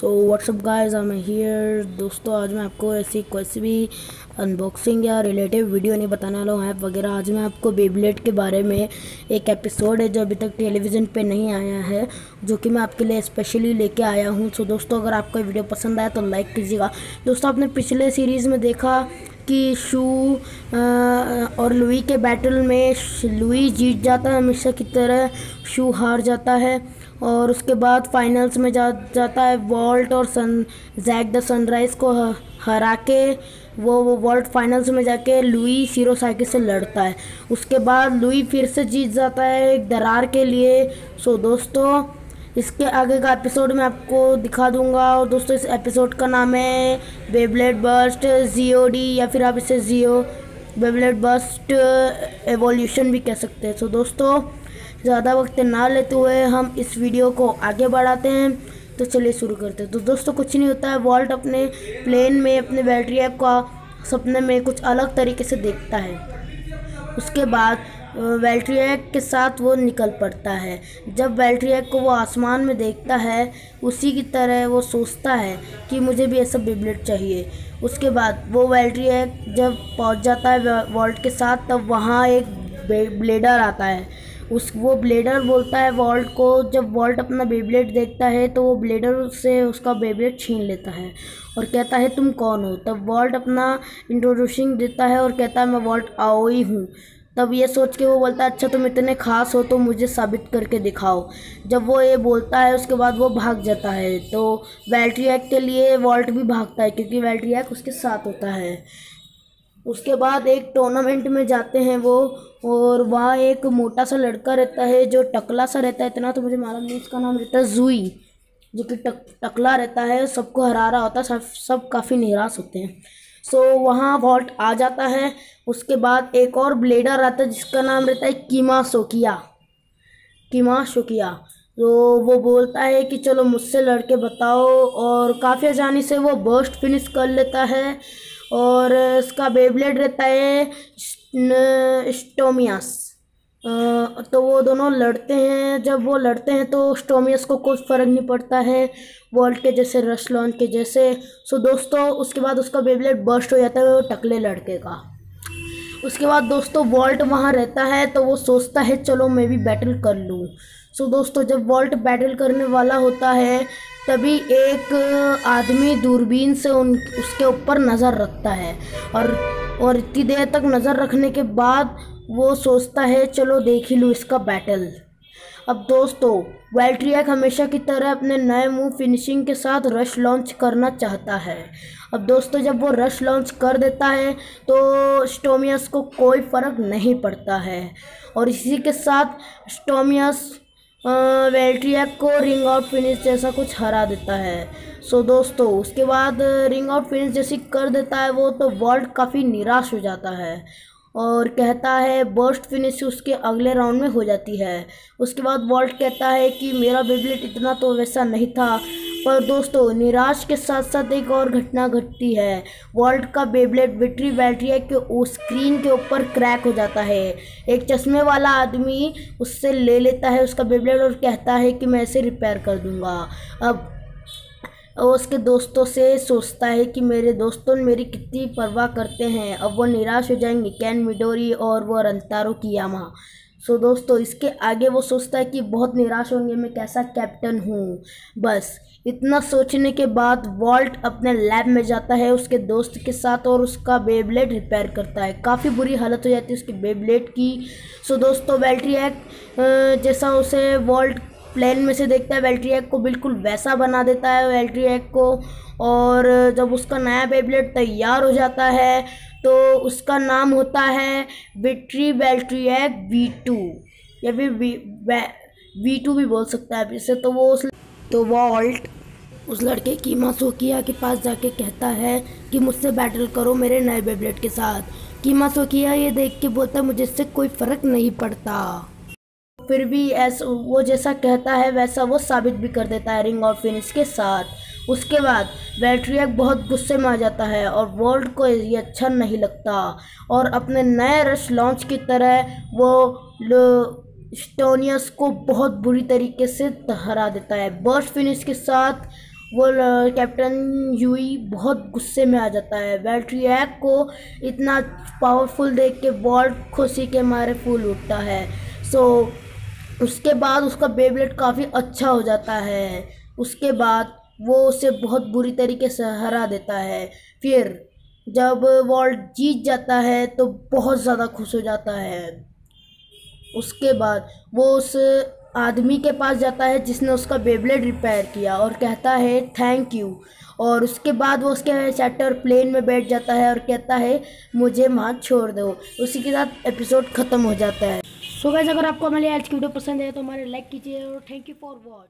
तो what's up guys I am here दोस्तों, आज मैं आपको ऐसी कोई भी अनबॉक्सिंग या रिलेटिव वीडियो नहीं बताने वाला हूँ ऐप वगैरह। आज मैं आपको बेबलेट के बारे में एक एपिसोड है जो अभी तक टेलीविज़न पे नहीं आया है, जो कि मैं आपके लिए स्पेशली लेके आया हूँ। सो दोस्तों, अगर आपको वीडियो पसंद आया तो लाइक कीजिएगा। दोस्तों, आपने पिछले सीरीज़ में देखा कि शू और लुई के बैटल में लुई जीत जाता है, हमेशा की तरह शू हार जाता है। और उसके बाद फाइनल्स में जा, जाता है वॉल्ट और सन जैक द सनराइज़ को हरा के, वो वो वर्ल्ड फाइनल्स में जाके लुई सीरो से लड़ता है। उसके बाद लुई फिर से जीत जाता है एक दरार के लिए। सो दोस्तों, इसके आगे का एपिसोड मैं आपको दिखा दूँगा और दोस्तों, इस एपिसोड का नाम है बेबलेट बर्स्ट जियो डी या फिर आप इसे जियो बेबलेट बस्ट एवोल्यूशन भी कह सकते हैं। सो दोस्तों, ज़्यादा वक्त ना लेते हुए हम इस वीडियो को आगे बढ़ाते हैं। तो चलिए शुरू करते हैं। तो दोस्तों, कुछ नहीं होता है। वॉल्ट अपने प्लेन में, अपने बैटरी ऐप का सपने में कुछ अलग तरीके से देखता है। उसके बाद वेल्ट्रियक के साथ वो निकल पड़ता है। जब वेल्ट्रियक को वो आसमान में देखता है, उसी की तरह वो सोचता है कि मुझे भी ऐसा बिबलेट चाहिए। उसके बाद वो वेल्ट्रियक जब पहुँच जाता है वॉल्ट के साथ, तब वहाँ एक ब्लेडर आता है। उस वो ब्लेडर बोलता है वॉल्ट को, जब वॉल्ट अपना बेबलेट देखता है तो वो ब्लेडर से उसका बेबलेट छीन लेता है और कहता है, तुम कौन हो? तब वॉल्ट अपना इंट्रोड्यूसिंग देता है और कहता है, मैं वॉल्ट आओ ही हूँ। तब ये सोच के वो बोलता है अच्छा तुम इतने खास हो तो मुझे साबित करके दिखाओ। जब वो ये बोलता है, उसके बाद वो भाग जाता है। तो वैल्ट्रियक के लिए वॉल्ट भी भागता है, क्योंकि वैल्ट्रियक उसके साथ होता है। उसके बाद एक टूर्नामेंट में जाते हैं वो, और वहाँ एक मोटा सा लड़का रहता है जो टकला सा रहता है। इतना तो मुझे मालूम नहीं, उसका नाम रहता है जूई जो कि टक, टकला रहता है। सबको हरा रहा होता है, सब सब काफ़ी निराश होते हैं। सो वहाँ वॉल्ट आ जाता है। उसके बाद एक और ब्लेडर आता है, जिसका नाम रहता है कीमा शोकिया कीमा शोकिया तो वो बोलता है कि चलो मुझसे लड़के बताओ और काफ़ी आसानी से वो बर्स्ट फिनिश कर लेता है और इसका बेबलेट रहता है स्टोमियास तो वो दोनों लड़ते हैं। जब वो लड़ते हैं तो स्टोमियस को कुछ फ़र्क नहीं पड़ता है, वॉल्ट के जैसे रश लॉन के जैसे। सो दोस्तों, उसके बाद उसका बेबलेट बर्स्ट हो जाता है वो टकले लड़के का। उसके बाद दोस्तों, वॉल्ट वहाँ रहता है तो वो सोचता है, चलो, मैं भी बैटल कर लूँ। सो दोस्तों, जब वॉल्ट बैटल करने वाला होता है, तभी एक आदमी दूरबीन से उन, उसके ऊपर नज़र रखता है। और और इतनी देर तक नज़र रखने के बाद वो सोचता है, चलो देख ही लूँ इसका बैटल अब दोस्तों वेल्ट्रियक हमेशा की तरह अपने नए मूव फिनिशिंग के साथ रश लॉन्च करना चाहता है। अब दोस्तों, जब वो रश लॉन्च कर देता है तो स्टोमियस को कोई फ़र्क नहीं पड़ता है। और इसी के साथ स्टोमियस वेल्ट्रियक को रिंग आउट फिनिश जैसा कुछ हरा देता है। सो दोस्तों, उसके बाद रिंग आउट फिनिश जैसी कर देता है वो तो वर्ल्ड काफ़ी निराश हो जाता है। और कहता है बर्स्ट फिनिश उसके अगले राउंड में हो जाती है। उसके बाद वॉल्ट कहता है कि, मेरा बेबलेट इतना तो वैसा नहीं था, पर दोस्तों, निराश के साथ साथ एक और घटना घटती है। वॉल्ट का बेबलेट विट्री बैटरी के स्क्रीन के ऊपर क्रैक हो जाता है। एक चश्मे वाला आदमी उससे ले लेता है उसका बेबलेट और कहता है कि, मैं इसे रिपेयर कर दूँगा। अब वो उसके दोस्तों से सोचता है कि मेरे दोस्तों मेरी कितनी परवाह करते हैं। अब वो निराश हो जाएँगे, कैन मिडोरी और वो रंतारो की यामा। सो दोस्तों, इसके आगे वो सोचता है कि बहुत निराश होंगे, मैं कैसा कैप्टन हूँ। बस, इतना सोचने के बाद वॉल्ट अपने लैब में जाता है उसके दोस्त के साथ और उसका बेबलेट रिपेयर करता है। काफ़ी बुरी हालत हो जाती है उसकी बेबलेट की। सो दोस्तों, बैटरी एक जैसा उसे वॉल्ट प्लेन में से देखता है वेल्ट्रियक को बिल्कुल वैसा बना देता है वेल्ट्रियक को। और जब उसका नया बेबलेट तैयार हो जाता है तो उसका नाम होता है विट्री वेल्ट्रियक वी टू। या फिर वी टू भी बोल सकता है इसे। तो वो उस तो वॉल्ट, उस लड़के की मासोकिया के पास जाके कहता है कि मुझसे बैटल करो मेरे नए बेबलेट के साथ। कीमा सोकिया ये देख के बोलता है, मुझे इससे कोई फ़र्क नहीं पड़ता। फिर भी ऐसा वो जैसा कहता है, वैसा वो साबित भी कर देता है रिंग ऑफ़ फिनिश के साथ। उसके बाद वेल्ट्रियक बहुत गुस्से में आ जाता है और वर्ल्ड को ये अच्छा नहीं लगता और अपने नए रश लॉन्च की तरह वो स्टोनियस को बहुत बुरी तरीके से हरा देता है। बर्स्ट फिनिश के साथ वो कैप्टन यूई बहुत गुस्से में आ जाता है। वेल्ट्रियक को इतना पावरफुल देख के वॉल्ट खुशी के मारे फूल उठता है। सो उसके बाद उसका बेबलेट काफ़ी अच्छा हो जाता है। उसके बाद वो उसे बहुत बुरी तरीके से हरा देता है। फिर जब वॉल्ट जीत जाता है तो बहुत ज़्यादा खुश हो जाता है। उसके बाद वो उस आदमी के पास जाता है, जिसने उसका बेबलेट रिपेयर किया और कहता है थैंक यू और उसके बाद वो उसके चैप्टर प्लेन में बैठ जाता है और कहता है, मुझे वहाँ छोड़ दो। उसी के साथ एपिसोड ख़त्म हो जाता है। सो so अगर आपको हमारी आज की वीडियो पसंद है तो हमारे लाइक कीजिए और थैंक यू फॉर वॉच